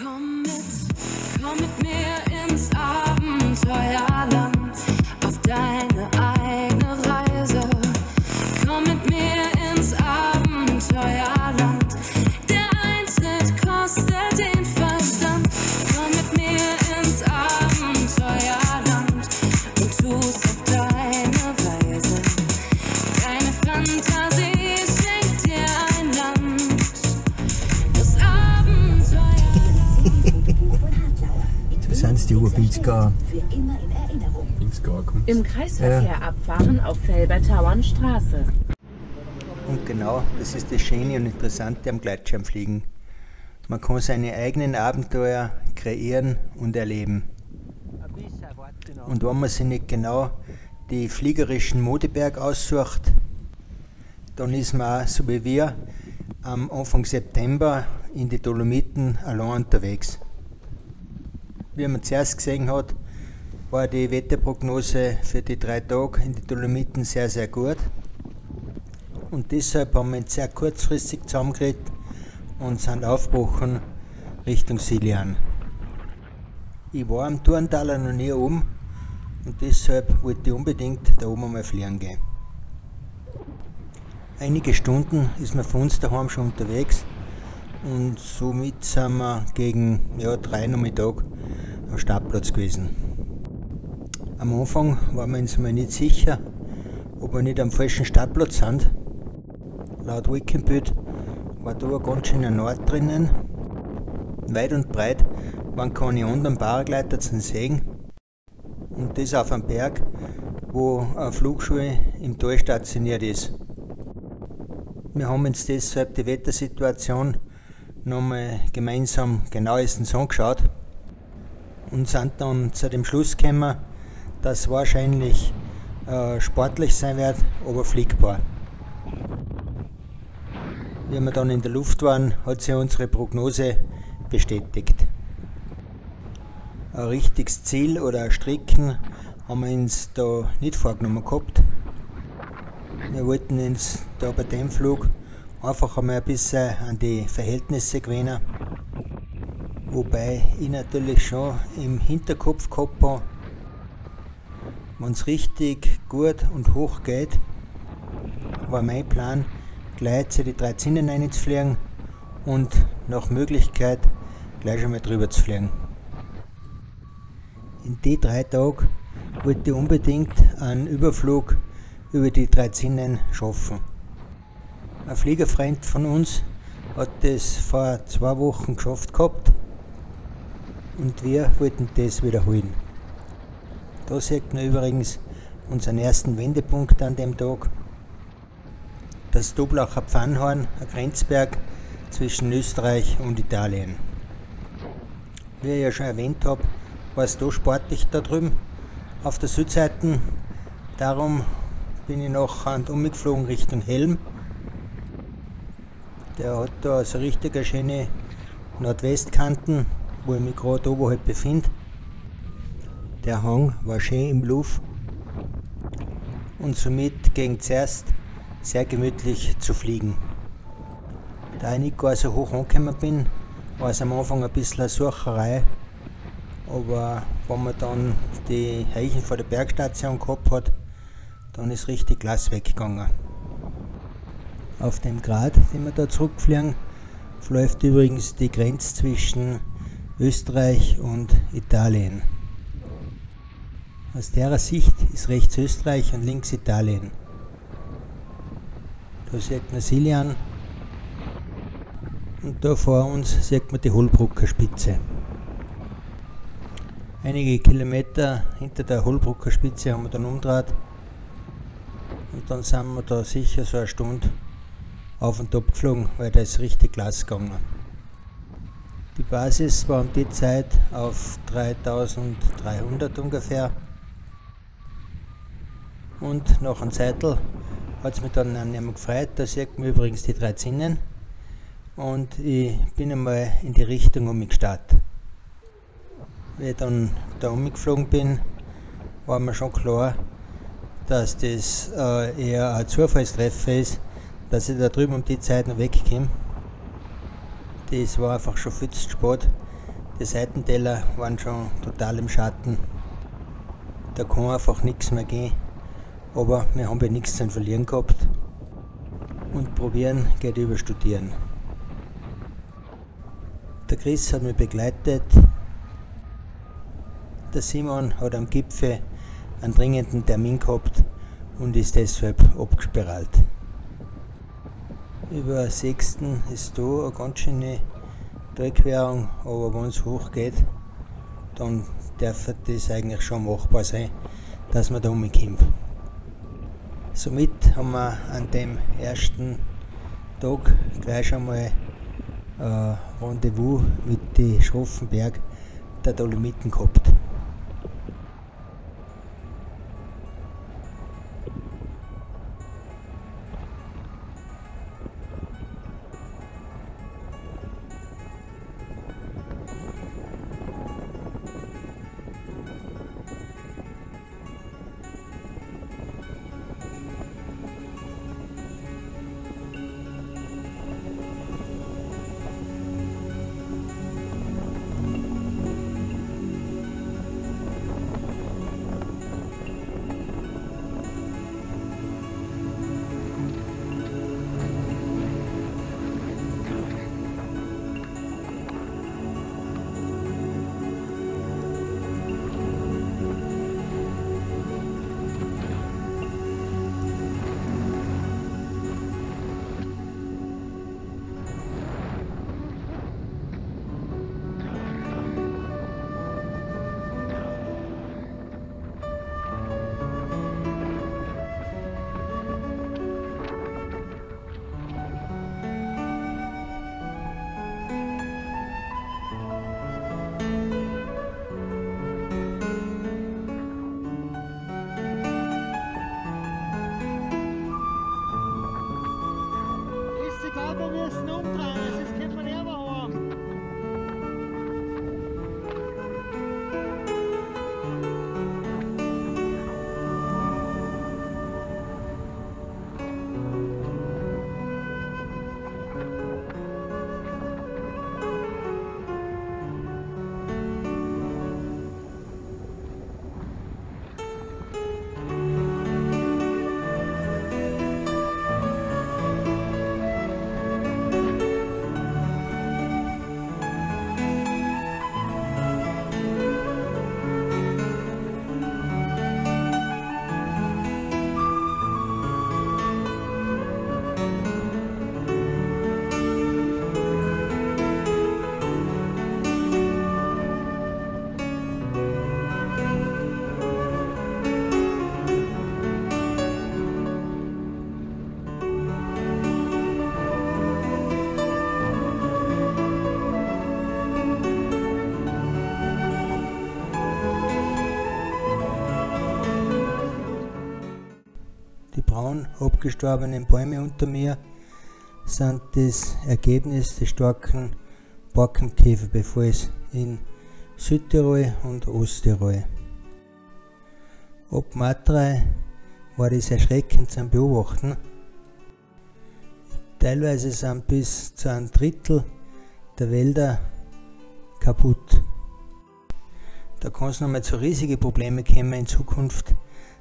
Komm mit, komm mit mir ins Abenteuerland, Die Urbilzgauer. Linksgauer kommt. Im Kreisverkehr abfahren auf Felbertauernstraße. Und genau das ist das Schöne und Interessante am Gleitschirmfliegen. Man kann seine eigenen Abenteuer kreieren und erleben. Und wenn man sich nicht genau die fliegerischen Modeberg aussucht, dann ist man auch, so wie wir, am Anfang September in die Dolomiten allein unterwegs. Wie man zuerst gesehen hat, war die Wetterprognose für die drei Tage in die Dolomiten sehr, sehr gut. Und deshalb haben wir uns sehr kurzfristig zusammengeredet und sind aufgebrochen Richtung Silian. Ich war am Turntaler noch nie oben und deshalb wollte ich unbedingt da oben einmal fliegen gehen. Einige Stunden ist man von uns daheim schon unterwegs und somit sind wir gegen ja, drei Nachmittag am Startplatz gewesen. Am Anfang waren wir uns mal nicht sicher, ob wir nicht am falschen Startplatz sind. Laut Wickenbild war da ein ganz schöner Nord drinnen. Weit und breit waren keine anderen Paragleiter zu sehen. Und das auf einem Berg, wo eine Flugschule im Tal stationiert ist. Wir haben uns deshalb die Wettersituation nochmal gemeinsam genauestens angeschaut und sind dann zu dem Schluss gekommen, dass wahrscheinlich äh, sportlich sein wird, aber fliegbar. Wie wir dann in der Luft waren, hat sich unsere Prognose bestätigt. Ein richtiges Ziel oder ein Stricken haben wir uns da nicht vorgenommen gehabt. Wir wollten uns da bei dem Flug einfach einmal ein bisschen an die Verhältnisse gewöhnen. Wobei ich natürlich schon im Hinterkopf gehabt habe, wenn es richtig gut und hoch geht, war mein Plan, gleich zu die drei Zinnen reinzufliegen und nach Möglichkeit gleich einmal drüber zu fliegen. In die drei Tagen wollte ich unbedingt einen Überflug über die drei Zinnen schaffen. Ein Fliegerfreund von uns hat das vor zwei Wochen geschafft gehabt und wir wollten das wiederholen. Da sieht man übrigens unseren ersten Wendepunkt an dem Tag. Das Doblacher Pfannhorn, ein Grenzberg zwischen Österreich und Italien. Wie ich ja schon erwähnt habe, war es da sportlich da drüben auf der Südseite. Darum bin ich nachher umgeflogen Richtung Helm. Der hat da so richtig eine schöne Nordwestkanten, wo ich mich gerade oberhalb befinde. Der Hang war schön im Luft und somit ging zuerst sehr gemütlich zu fliegen. Da ich nicht gar so hoch angekommen bin, war es am Anfang ein bisschen eine Sucherei, aber wenn man dann die Heichen vor der Bergstation gehabt hat, dann ist richtig Glas weggegangen. Auf dem Grad, den wir da zurückfliegen, verläuft übrigens die Grenze zwischen Österreich und Italien. Aus der Sicht ist rechts Österreich und links Italien. Da sieht man Silian und da vor uns sieht man die Holbrucker Spitze. Einige Kilometer hinter der Holbrucker Spitze haben wir dann umgedreht und dann sind wir da sicher so eine Stunde auf und ab geflogen, weil da ist richtig Glas gegangen. Die Basis war um die Zeit auf 3300 ungefähr. Und nach einem Zeitl hat es mich dann an jemand gefreut, da sieht man übrigens die drei Zinnen. Und ich bin einmal in die Richtung um mich gestartet. Wie ich dann da umgeflogen bin, war mir schon klar, dass das äh, eher ein Zufallstreffer ist, dass ich da drüben um die Zeit noch wegkomme. Das war einfach schon viel zu spät. Die Seitentäler waren schon total im Schatten. Da kann einfach nichts mehr gehen. Aber wir haben ja nichts zu verlieren gehabt. Und probieren geht über studieren. Der Chris hat mich begleitet. Der Simon hat am Gipfel einen dringenden Termin gehabt und ist deshalb abgespiralt. Über 6. ist da eine ganz schöne Durchquerung, aber wenn es hoch geht, dann darf das eigentlich schon machbar sein, dass man da umkommt. Somit haben wir an dem ersten Tag gleich einmal ein Rendezvous mit den schroffen Berg der Dolomiten gehabt. Braun abgestorbenen Bäume unter mir sind das Ergebnis des starken Borkenkäferbefalls in Südtirol und Osttirol. Ab Matrei war das erschreckend zum Beobachten. Teilweise sind bis zu einem Drittel der Wälder kaputt. Da kann es nochmal zu riesige Probleme kommen in Zukunft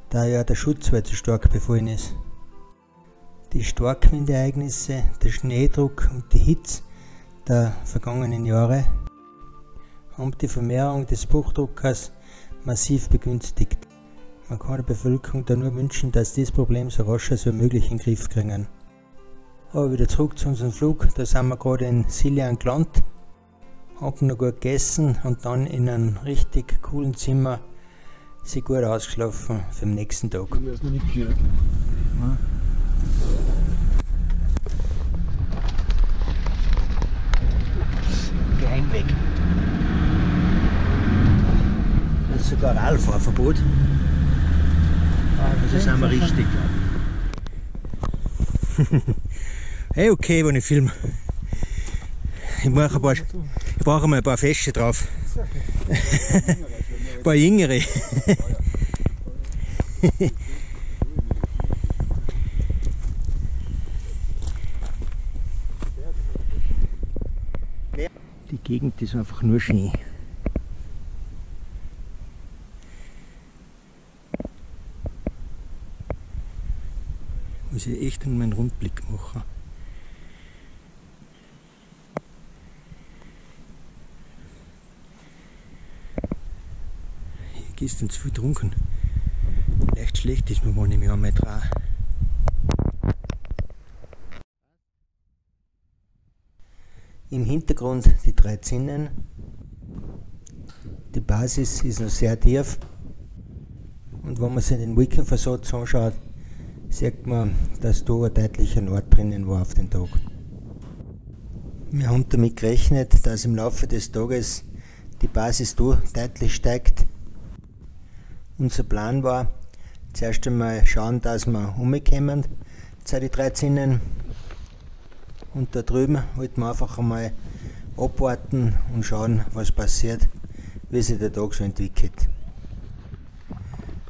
da ja der Schutzwald zu stark befallen ist. Die Starkwindereignisse, der Schneedruck und die Hitze der vergangenen Jahre haben die Vermehrung des Buchdruckers massiv begünstigt. Man kann der Bevölkerung da nur wünschen, dass dieses Problem so rasch als möglich in den Griff kriegen. Aber wieder zurück zu unserem Flug, da sind wir gerade in Silian gelandet, haben noch gut gegessen und dann in einem richtig coolen Zimmer sie gut ausgeschlafen für den nächsten Tag. Ich weiß noch nicht gehört. Geheimweg. Das ist sogar ein Radfahrverbot. Also sind wir richtig. hey, okay, wenn ich filme. Ich, mache ein paar, ich brauche mal ein paar Fäsche drauf paar Jüngere. Die Gegend ist einfach nur schön. Muss ich echt einen Rundblick machen. Gestern zu viel getrunken. Leicht schlecht ist mir wohl nicht mehr einmal dran. Im Hintergrund die drei Zinnen. Die Basis ist noch sehr tief. Und wenn man sich den Wickenversatz anschaut, sieht man, dass da ein deutlicher Nord drinnen war auf den Tag. Wir haben damit gerechnet, dass im Laufe des Tages die Basis da deutlich steigt. Unser Plan war, zuerst einmal schauen, dass wir umkommen, zu die drei Zinnen und da drüben wollten wir einfach einmal abwarten und schauen, was passiert, wie sich der Tag so entwickelt.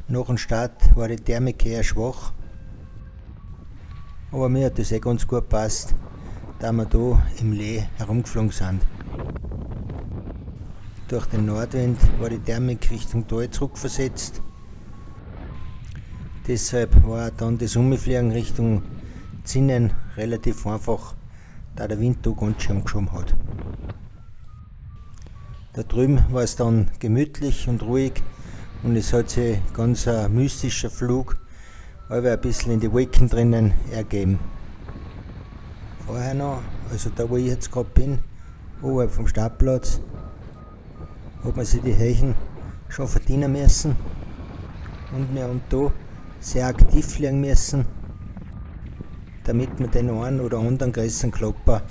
Nach dem Start war die Thermik eher schwach, aber mir hat das eh ganz gut gepasst, da wir da im Lee herumgeflogen sind. Durch den Nordwind war die Thermik Richtung Tal zurückversetzt. Deshalb war dann das Umfliegen Richtung Zinnen relativ einfach da der Wind da ganz schön geschoben hat. Da drüben war es dann gemütlich und ruhig und es hat sich ganz ein mystischer Flug, aber ein bisschen in die Wolken drinnen ergeben. Vorher noch, also da wo ich jetzt gerade bin, oberhalb vom Startplatz, hat man sich die Heichen schon verdienen müssen und wir haben da sehr aktiv fliegen müssen damit wir den einen oder anderen größeren Klopper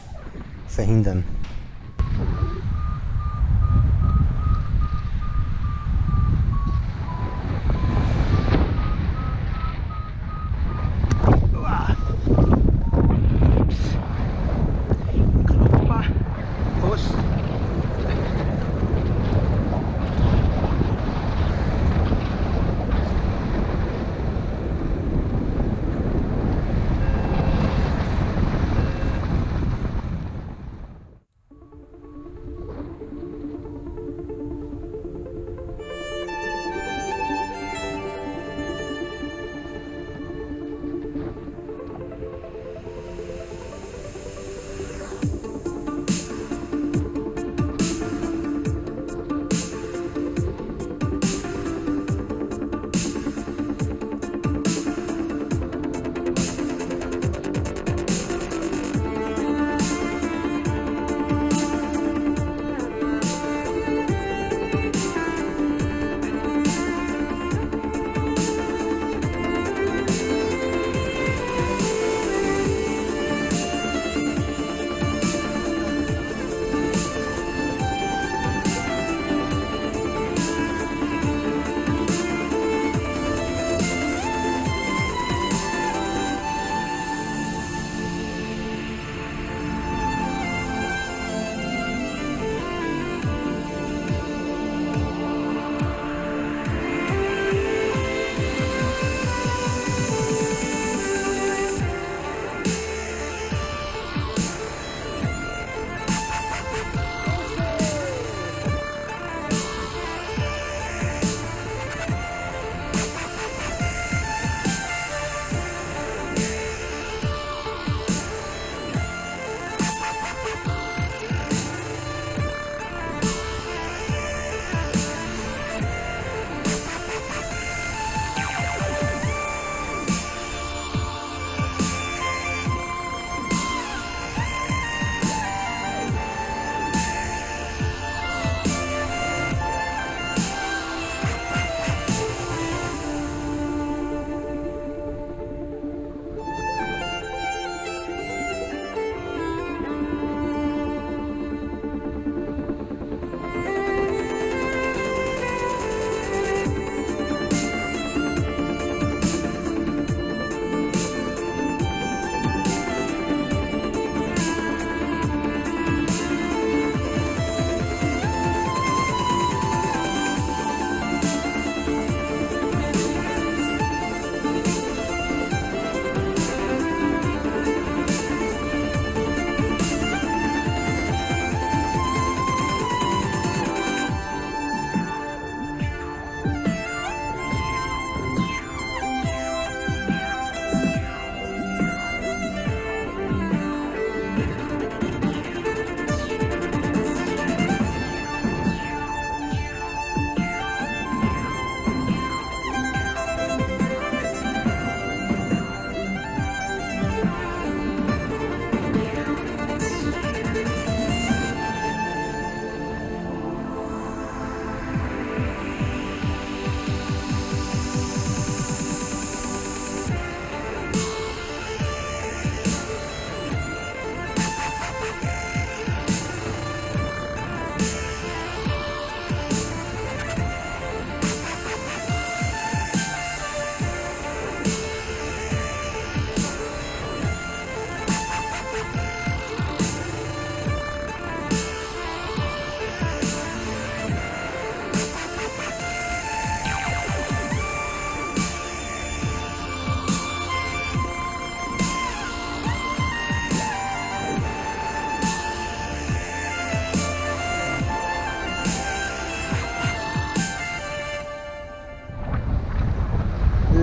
verhindern.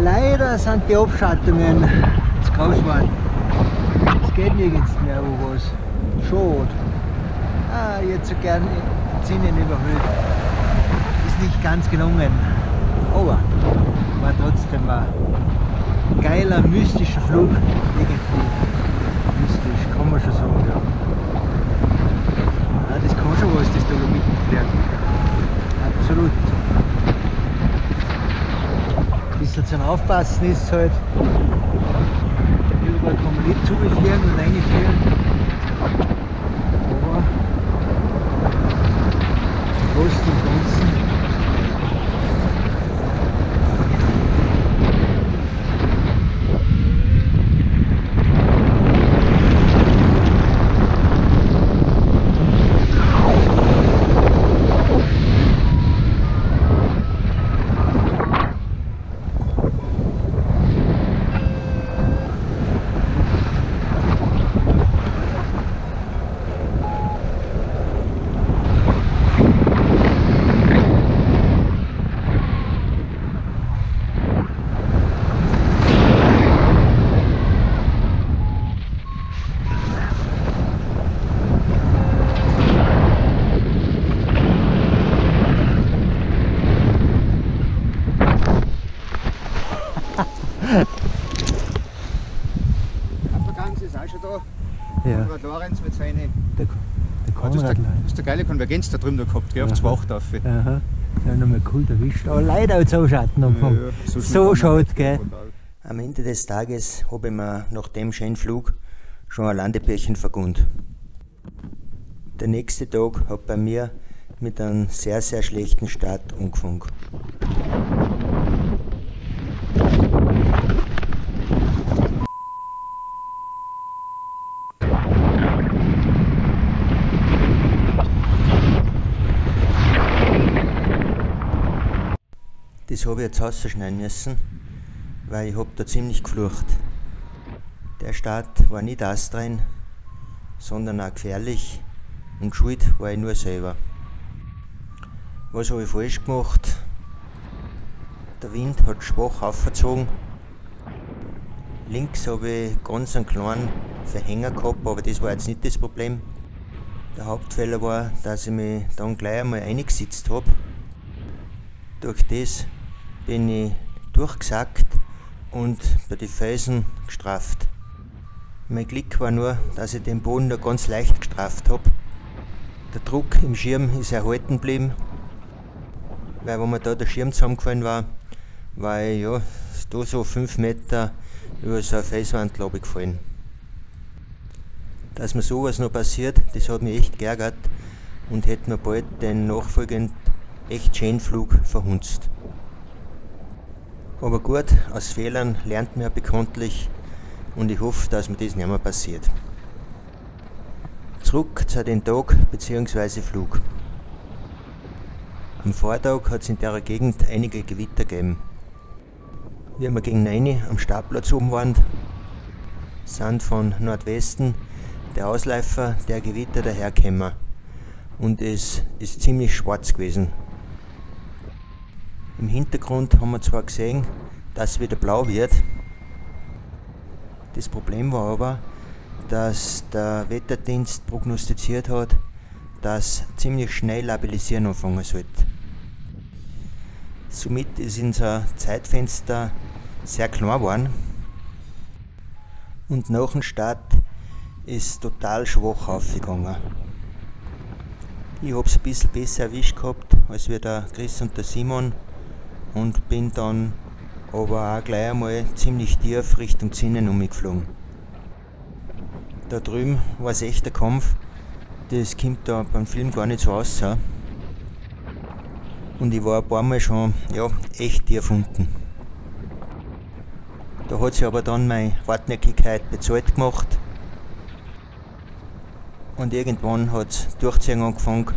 Leider sind die Abschattungen zu groß geworden. Es geht nirgends mehr wo was. Schade. Ah, jetzt so gern Zinnen überhöht. Ist nicht ganz gelungen. Aber war trotzdem ein geiler, mystischer Flug. Irgendwie. Mystisch, kann man schon sagen, ja. ja das kann schon was, das da fliegt. Absolut. Ein bisschen zum Aufpassen ist halt, überall kann man nicht zufliegen und reinfliegen. Aber im Großen und Ganzen Ja. Konrad Lorenz mit seinen. Der, der Ah, das, ist Der geile Konvergenz da drüben da gehabt, gell, auf Aha. 2 auf. Aha. Ja, nochmal cool erwischt. Aber leider hat es auch Schatten angefangen. so so schnell schaut, gell. Am Ende des Tages habe ich mir nach dem schönen Flug schon ein Landepärchen vergund. Der nächste Tag hat bei mir mit einem sehr, sehr schlechten Start angefangen. Das habe ich jetzt rausschneiden müssen, weil ich habe da ziemlich geflucht. Der Start war nicht astrein, sondern auch gefährlich und schuld war ich nur selber. Was habe ich falsch gemacht? Der Wind hat schwach aufgezogen. Links habe ich ganz einen kleinen Verhänger gehabt, aber das war jetzt nicht das Problem. Der Hauptfehler war, dass ich mich dann gleich einmal eingesetzt habe. Durch das bin ich durchgesackt und bei den Felsen gestraft. Mein Glück war nur, dass ich den Boden nur ganz leicht gestraft habe. Der Druck im Schirm ist erhalten geblieben, weil wenn mir da der Schirm zusammengefallen war, war ich ja, da so 5 Meter über so eine Felswand ich, gefallen. Dass mir sowas noch passiert, das hat mich echt geärgert und hätte mir bald den nachfolgenden echt schönen Flug verhunzt. Aber gut, aus Fehlern lernt man ja bekanntlich und ich hoffe, dass mir das nicht mehr passiert. Zurück zu den Tag bzw. Flug. Am Vortag hat es in der Gegend einige Gewitter gegeben. Wie wir gegen 9 am Startplatz oben waren, sind von Nordwesten der Ausläufer der Gewitter dahergekommen und es ist ziemlich schwarz gewesen. Im Hintergrund haben wir zwar gesehen, dass es wieder blau wird. Das Problem war aber, dass der Wetterdienst prognostiziert hat, dass ziemlich schnell labilisieren anfangen sollte. Somit ist unser Zeitfenster sehr klein geworden und nach dem Start ist total schwach aufgegangen. Ich habe es ein bisschen besser erwischt gehabt als wir der Chris und der Simon und bin dann aber auch gleich einmal ziemlich tief Richtung Zinnen umgeflogen. Da drüben war es echt ein Kampf, das kommt da beim Film gar nicht so raus. Und ich war ein paar Mal schon ja, echt tief unten. Da hat sich aber dann meine Hartnäckigkeit bezahlt gemacht. Und irgendwann hat es durchziehen angefangen.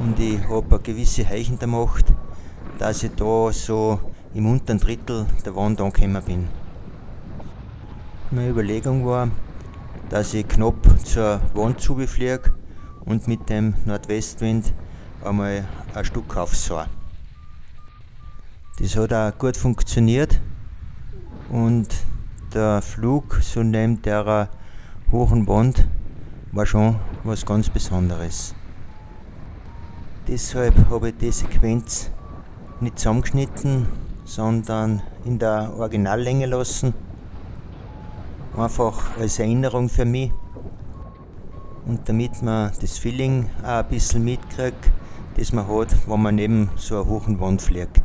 Und ich habe eine gewisse Heichen gemacht, dass ich da so im unteren Drittel der Wand angekommen bin. Meine Überlegung war, dass ich knapp zur Wand zufliege und mit dem Nordwestwind einmal ein Stück aufsah. Das hat auch gut funktioniert und der Flug so neben der hohen Wand war schon was ganz Besonderes. Deshalb habe ich die Sequenz nicht zusammengeschnitten, sondern in der Originallänge lassen. Einfach als Erinnerung für mich. Und damit man das Feeling auch ein bisschen mitkriegt, das man hat, wenn man neben so einer hohen Wand fliegt.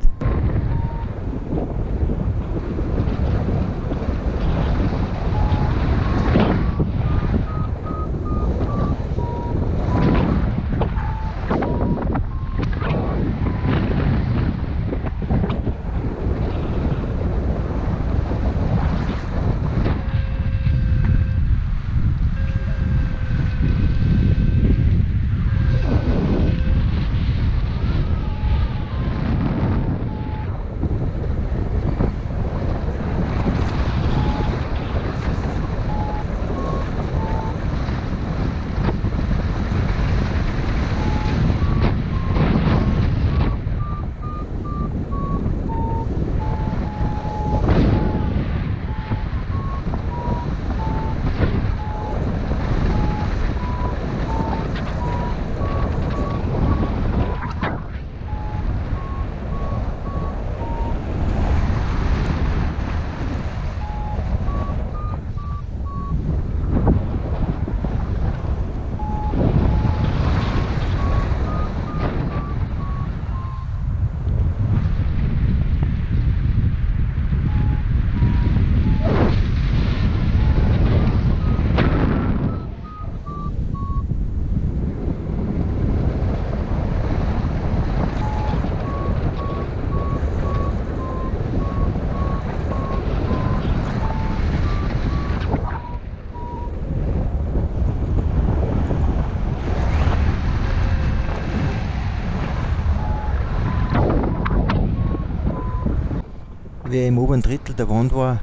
Wie ich im oberen Drittel der Wand war,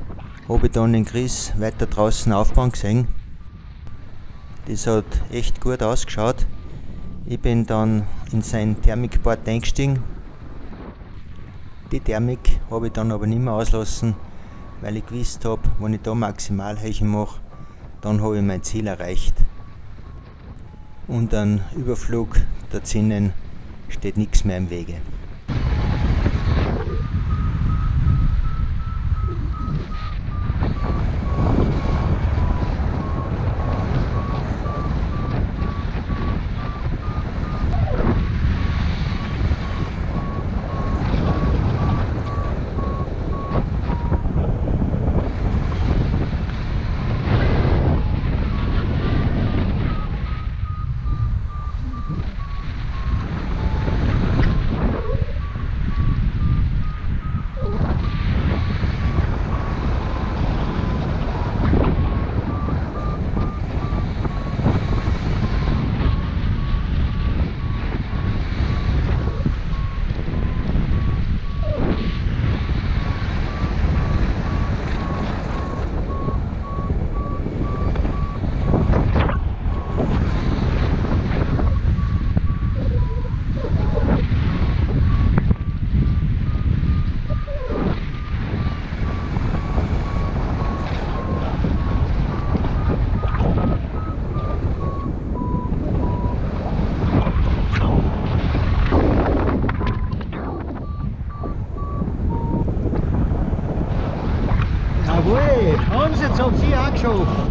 habe ich dann den Chris weiter draußen aufbauen gesehen. Das hat echt gut ausgeschaut. Ich bin dann in sein Thermikbad eingestiegen. Die Thermik habe ich dann aber nicht mehr auslassen, weil ich gewusst habe, wenn ich da maximal Heichen mache, dann habe ich mein Ziel erreicht. Und ein Überflug der Zinnen steht nichts mehr im Wege. show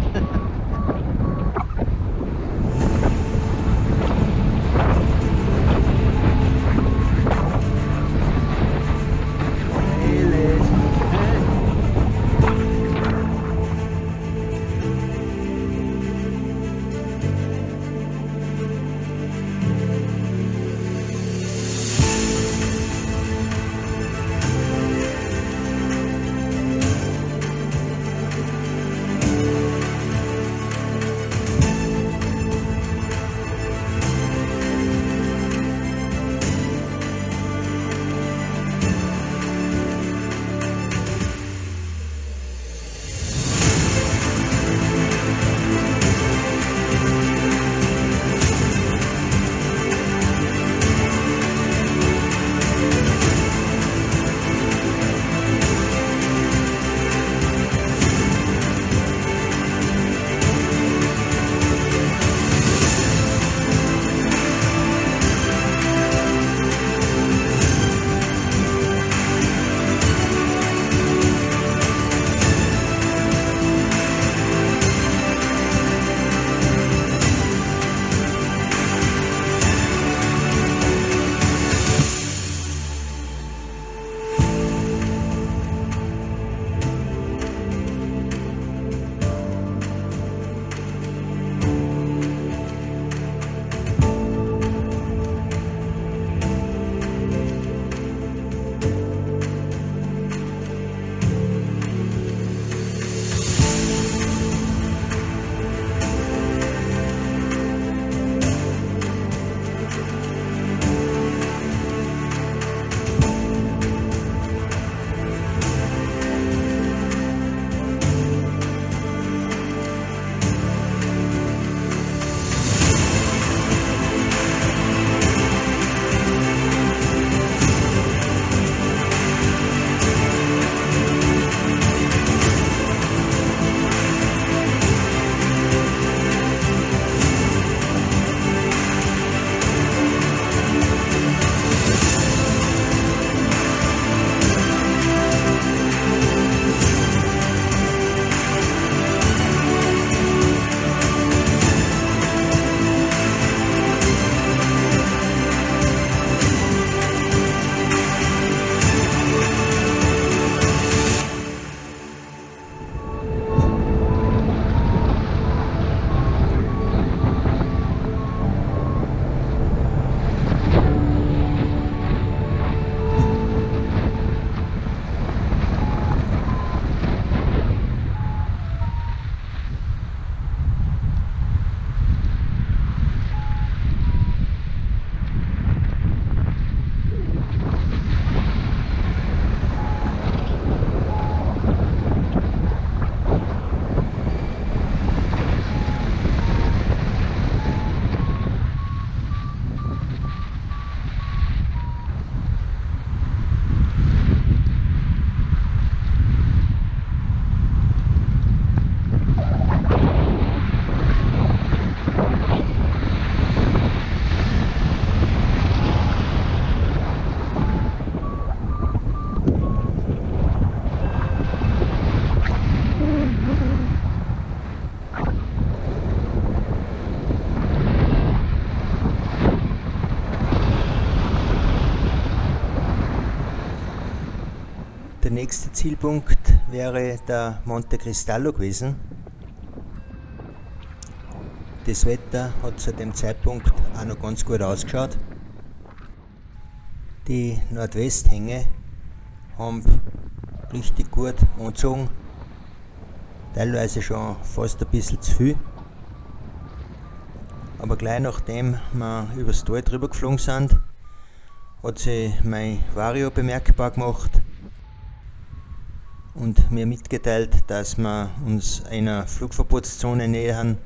Zielpunkt wäre der Monte Cristallo gewesen. Das Wetter hat zu dem Zeitpunkt auch noch ganz gut ausgeschaut. Die Nordwesthänge haben richtig gut angezogen, teilweise schon fast ein bisschen zu viel. Aber gleich nachdem wir übers Tal drüber geflogen sind, hat sich mein Vario bemerkbar gemacht und mir mitgeteilt, dass wir uns einer Flugverbotszone nähern.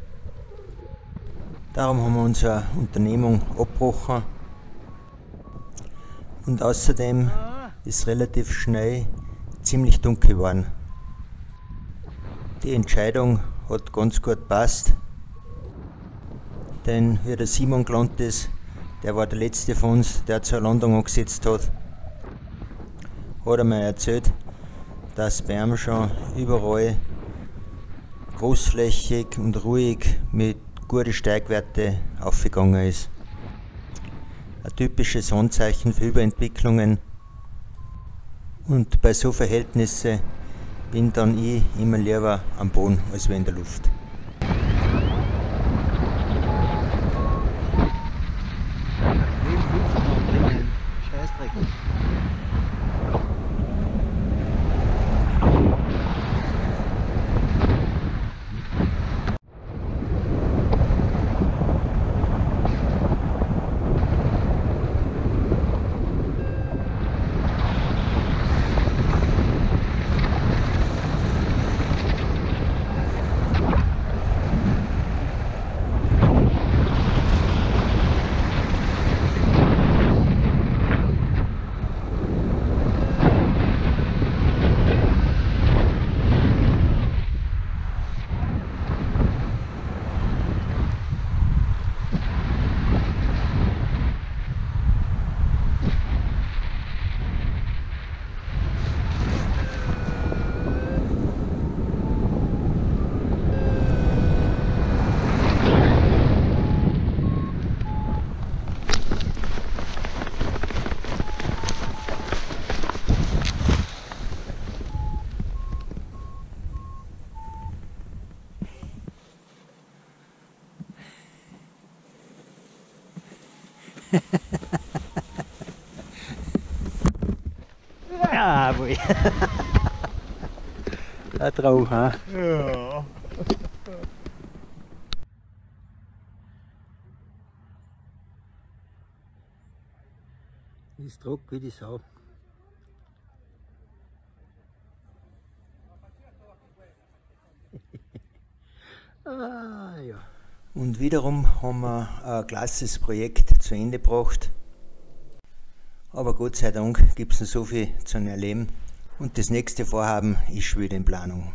Darum haben wir unsere Unternehmung abgebrochen und außerdem ist relativ schnell ziemlich dunkel geworden. Die Entscheidung hat ganz gut passt, denn wie der Simon gelandet ist, der war der letzte von uns, der zur Landung angesetzt hat, hat er mir erzählt, dass ihm schon überall großflächig und ruhig mit guten Steigwerte aufgegangen ist. Ein typisches Anzeichen für Überentwicklungen. Und bei so Verhältnissen bin dann ich immer lieber am Boden als in der Luft. ja, da drauf, ha? Ja. Ist trocken wie die Sau. ah, ja. Und wiederum haben wir ein klasses Projekt zu Ende gebracht. Aber Gott sei Dank gibt es noch so viel zu erleben. Und das nächste Vorhaben ist schon wieder in Planung.